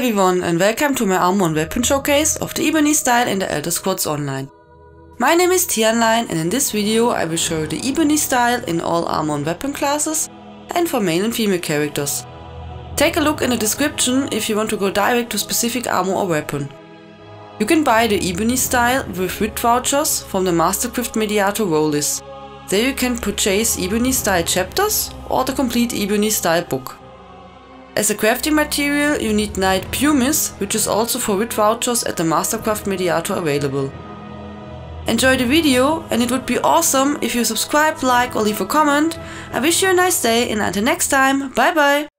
everyone and welcome to my armor and weapon showcase of the Ebony style in the Elder Scrolls Online. My name is Tianlein and in this video I will show you the Ebony style in all armor and weapon classes and for male and female characters. Take a look in the description if you want to go direct to specific armor or weapon. You can buy the Ebony style with writ vouchers from the Mastercraft Mediator Rolis. There you can purchase Ebony style chapters or the complete Ebony style book. As a crafting material you need Night Pumice, which is also for writ vouchers at the Mastercraft Mediator available. Enjoy the video and it would be awesome if you subscribe, like or leave a comment. I wish you a nice day and until next time, bye bye!